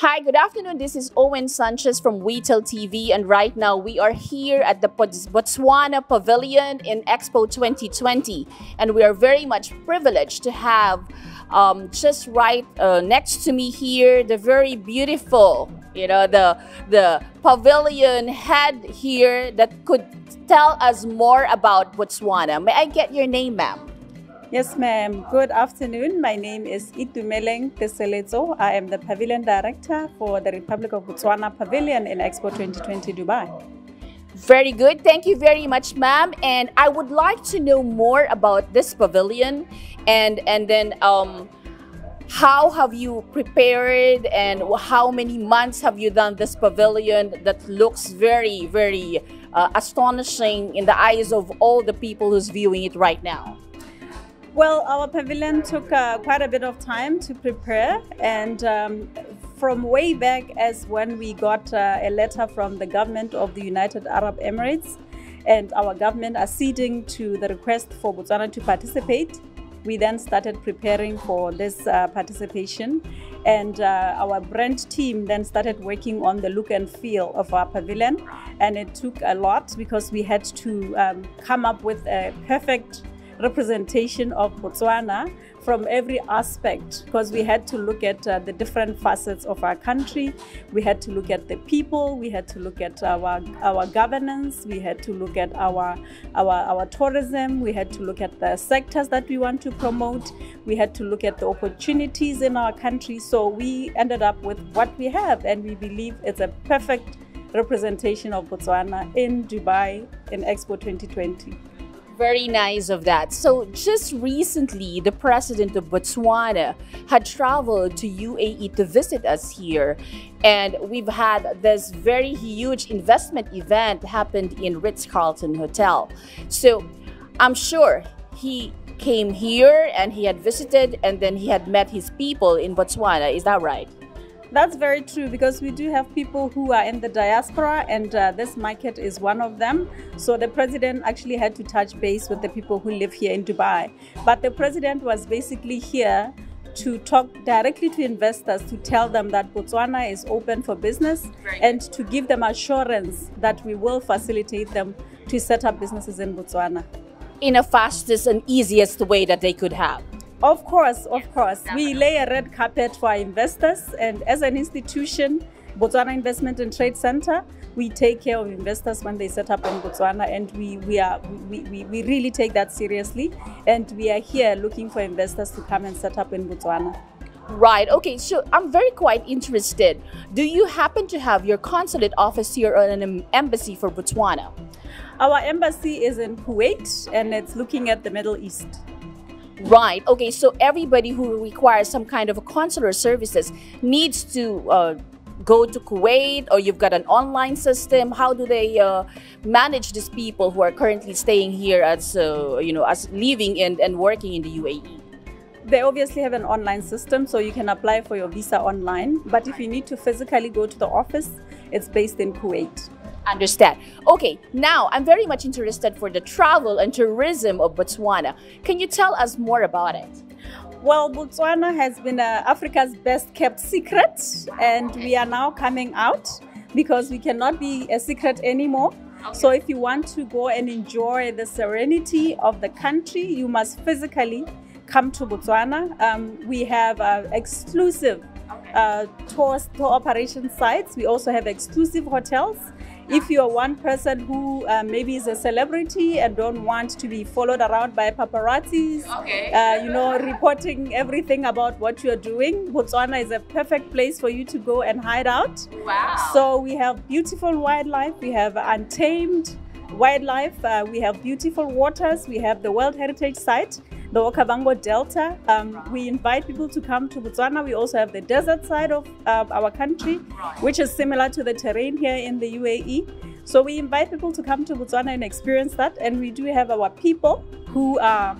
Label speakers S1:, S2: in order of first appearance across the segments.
S1: Hi, good afternoon. This is Owen Sanchez from WeTel TV, and right now we are here at the Botswana Pavilion in Expo 2020, and we are very much privileged to have um, just right uh, next to me here the very beautiful, you know, the the pavilion head here that could tell us more about Botswana. May I get your name, ma'am?
S2: Yes, ma'am. Good afternoon. My name is Itumeleng Teseletso. I am the Pavilion Director for the Republic of Botswana Pavilion in Expo 2020 Dubai.
S1: Very good. Thank you very much, ma'am. And I would like to know more about this pavilion and and then um, how have you prepared and how many months have you done this pavilion that looks very, very uh, astonishing in the eyes of all the people who's viewing it right now?
S2: Well, our pavilion took uh, quite a bit of time to prepare, and um, from way back as when we got uh, a letter from the government of the United Arab Emirates, and our government acceding to the request for Botswana to participate, we then started preparing for this uh, participation. And uh, our brand team then started working on the look and feel of our pavilion. And it took a lot because we had to um, come up with a perfect representation of Botswana from every aspect because we had to look at uh, the different facets of our country. We had to look at the people. We had to look at our our governance. We had to look at our our our tourism. We had to look at the sectors that we want to promote. We had to look at the opportunities in our country. So we ended up with what we have, and we believe it's a perfect representation of Botswana in Dubai in Expo 2020
S1: very nice of that. So, just recently, the president of Botswana had traveled to UAE to visit us here, and we've had this very huge investment event happened in Ritz Carlton Hotel. So, I'm sure he came here and he had visited, and then he had met his people in Botswana. Is that right?
S2: That's very true because we do have people who are in the diaspora, and uh, this market is one of them. So the president actually had to touch base with the people who live here in Dubai. But the president was basically here to talk directly to investors to tell them that Botswana is open for business and to give them assurance that we will facilitate them to set up businesses in Botswana.
S1: In a fastest and easiest way that they could have.
S2: Of course, of course. We lay a red carpet for our investors, and as an institution, Botswana Investment and Trade Center, we take care of investors when they set up in Botswana, and we, we, are, we, we, we really take that seriously. And we are here looking for investors to come and set up in Botswana.
S1: Right. Okay. So I'm very quite interested. Do you happen to have your consulate office here or an embassy for Botswana?
S2: Our embassy is in Kuwait and it's looking at the Middle East.
S1: Right. Okay. So everybody who requires some kind of consular services needs to uh, go to Kuwait, or you've got an online system. How do they uh, manage these people who are currently staying here as uh, you know as living and, and working in the UAE?
S2: They obviously have an online system, so you can apply for your visa online. But if you need to physically go to the office, it's based in Kuwait.
S1: Understand. Okay, now I'm very much interested for the travel and tourism of Botswana. Can you tell us more about it?
S2: Well, Botswana has been uh, Africa's best kept secret, and we are now coming out because we cannot be a secret anymore. Okay. So, if you want to go and enjoy the serenity of the country, you must physically come to Botswana. Um, we have uh, exclusive uh, tour, tour operation sites. We also have exclusive hotels if you're one person who uh, maybe is a celebrity and don't want to be followed around by paparazzis, okay. uh, you know, reporting everything about what you're doing, Botswana is a perfect place for you to go and hide out.
S1: Wow.
S2: So we have beautiful wildlife, we have untamed wildlife, uh, we have beautiful waters, we have the World Heritage Site the Okavango Delta. Um, we invite people to come to Botswana. We also have the desert side of uh, our country, which is similar to the terrain here in the UAE. So we invite people to come to Botswana and experience that. And we do have our people who are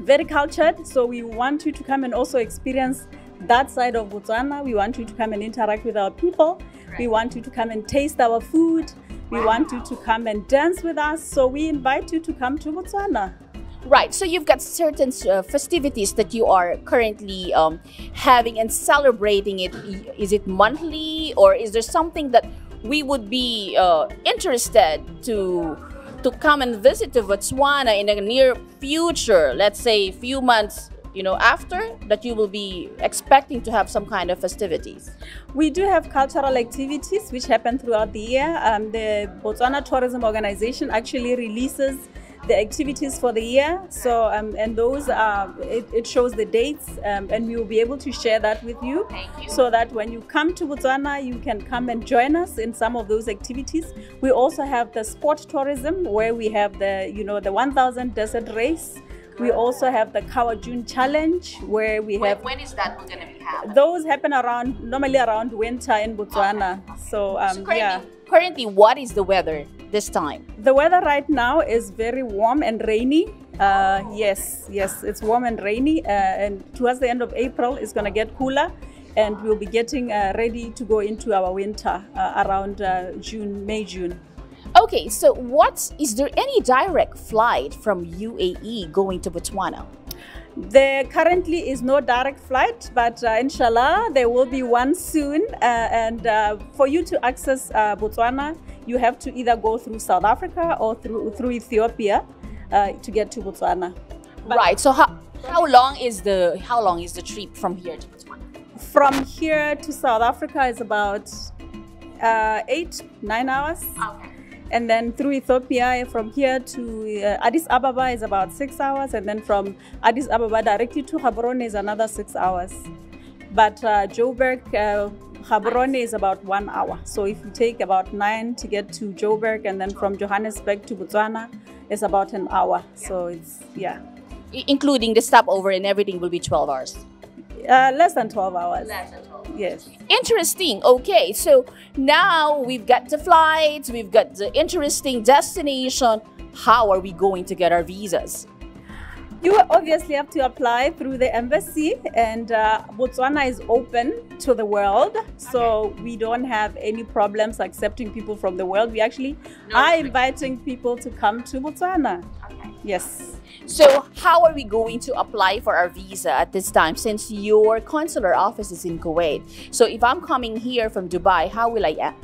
S2: very cultured. So we want you to come and also experience that side of Botswana. We want you to come and interact with our people. We want you to come and taste our food. We want you to come and dance with us. So we invite you to come to Botswana.
S1: Right. So you've got certain uh, festivities that you are currently um, having and celebrating it. Is it monthly, or is there something that we would be uh, interested to to come and visit to Botswana in the near future? Let's say a few months you know after that you will be expecting to have some kind of festivities
S2: we do have cultural activities which happen throughout the year um, the botswana tourism organization actually releases the activities for the year. So, um, and those are, it, it shows the dates, um, and we will be able to share that with you,
S1: you,
S2: so that when you come to Botswana, you can come and join us in some of those activities. We also have the sport tourism where we have the, you know, the 1000 desert race. We also have the Khawa Dune Challenge where we have.
S1: When, when is that going to be happening?
S2: Those happen around, normally around winter in Botswana. Okay. So, um,
S1: so currently,
S2: yeah.
S1: Currently, what is the weather this time?
S2: The weather right now is very warm and rainy. Uh, yes, yes, it's warm and rainy. Uh, and towards the end of April, it's going to get cooler. And we'll be getting uh, ready to go into our winter uh, around uh, June, May, June.
S1: Okay, so what is there any direct flight from UAE going to Botswana?
S2: There currently is no direct flight, but uh, inshallah there will be one soon. Uh, and uh, for you to access uh, Botswana, you have to either go through South Africa or through through Ethiopia uh, to get to Botswana.
S1: But right. So how how long is the how long is the trip from here to Botswana?
S2: From here to South Africa is about uh, eight nine hours.
S1: Okay
S2: and then through Ethiopia from here to uh, Addis Ababa is about six hours, and then from Addis Ababa directly to Gaborone is another six hours. But uh, Joburg, uh, Gaborone is about one hour. So if you take about nine to get to Joburg, and then from Johannesburg to Botswana, it's about an hour. So it's yeah,
S1: including the stopover and everything will be twelve hours.
S2: Uh, less than 12 hours.
S1: Less than 12.
S2: Yes.
S1: Interesting. Okay, so now we've got the flights, we've got the interesting destination. How are we going to get our visas?
S2: You obviously have to apply through the embassy, and uh, Botswana is open to the world, so okay. we don't have any problems accepting people from the world. We actually no are inviting people to come to Botswana.
S1: Okay.
S2: Yes.
S1: So, how are we going to apply for our visa at this time since your consular office is in Kuwait? So, if I'm coming here from Dubai, how will I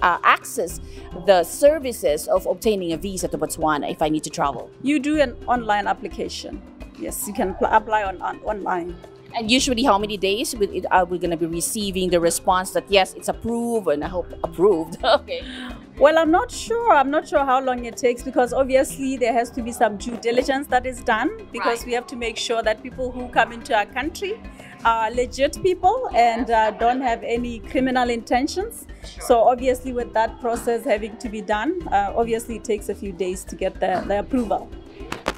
S1: uh, access the services of obtaining a visa to Botswana if I need to travel?
S2: You do an online application. Yes, you can apply on, on online.
S1: And usually, how many days are we going to be receiving the response that yes, it's approved, and I hope approved? okay.
S2: Well, I'm not sure. I'm not sure how long it takes because obviously there has to be some due diligence that is done because right. we have to make sure that people who come into our country are legit people and uh, don't have any criminal intentions. Sure. So obviously, with that process having to be done, uh, obviously it takes a few days to get the, the approval.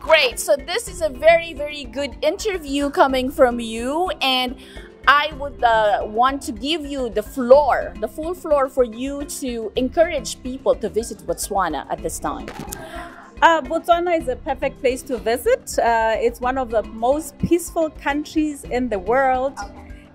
S1: Great. So this is a very, very good interview coming from you. And I would uh, want to give you the floor, the full floor for you to encourage people to visit Botswana at this time.
S2: Uh, Botswana is a perfect place to visit. Uh, it's one of the most peaceful countries in the world,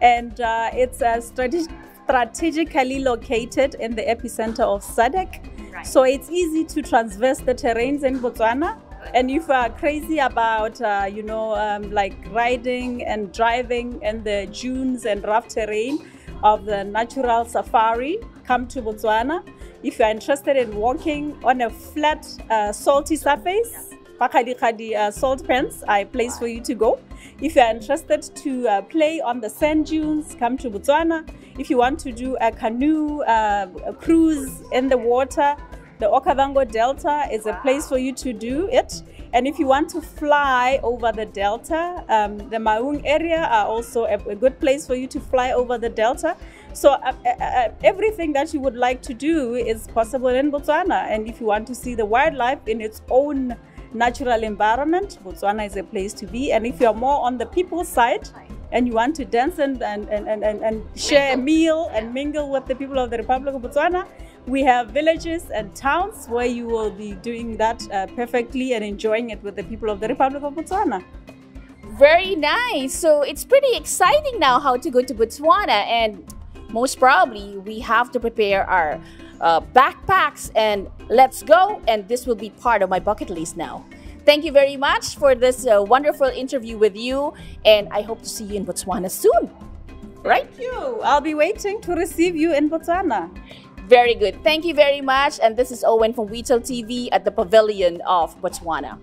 S2: and uh, it's strate strategically located in the epicenter of SADC. Right. So it's easy to traverse the terrains in Botswana. And if you are crazy about, uh, you know, um, like riding and driving in the dunes and rough terrain of the natural safari, come to Botswana. If you are interested in walking on a flat, uh, salty surface, Makgadikgadi uh, salt pans are a place for you to go. If you are interested to uh, play on the sand dunes, come to Botswana. If you want to do a canoe uh, a cruise in the water, the Okavango Delta is a place for you to do it. And if you want to fly over the Delta, um, the Maun area are also a, a, good place for you to fly over the Delta. So uh, uh, uh, everything that you would like to do is possible in Botswana. And if you want to see the wildlife in its own natural environment, Botswana is a place to be. And if you're more on the people side, and you want to dance and, and, and, and, and share a meal and mingle with the people of the Republic of Botswana, we have villages and towns where you will be doing that uh, perfectly and enjoying it with the people of the Republic of Botswana.
S1: Very nice. So it's pretty exciting now how to go to Botswana, and most probably we have to prepare our uh, backpacks and let's go. And this will be part of my bucket list now. Thank you very much for this uh, wonderful interview with you, and I hope to see you in Botswana soon. Right?
S2: Thank you. I'll be waiting to receive you in Botswana.
S1: Very good. Thank you very much. And this is Owen from Wetel TV at the Pavilion of Botswana.